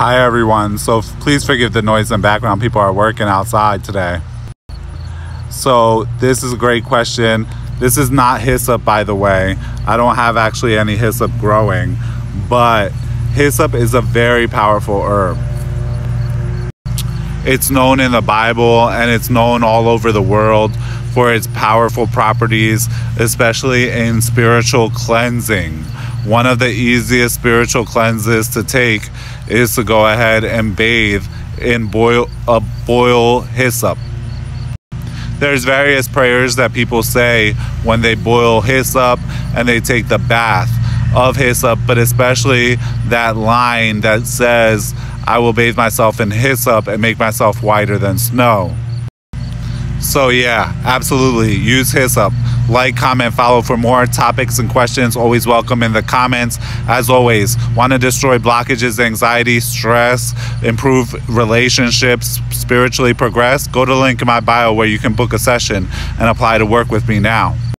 Hi everyone. So please forgive the noise and background. People are working outside today. So this is a great question. This is not hyssop, by the way. I don't have actually any hyssop growing, but hyssop is a very powerful herb. It's known in the Bible and it's known all over the world for its powerful properties, especially in spiritual cleansing. One of the easiest spiritual cleanses to take is to go ahead and bathe in boil a boil hyssop. There's various prayers that people say when they boil hyssop and they take the bath of hyssop, but especially that line that says, I will bathe myself in hyssop and make myself whiter than snow. So, yeah, absolutely. Use hyssop. Like, comment, follow for more topics and questions. Always welcome in the comments. As always, want to destroy blockages, anxiety, stress, improve relationships, spiritually progress? Go to the link in my bio where you can book a session and apply to work with me now.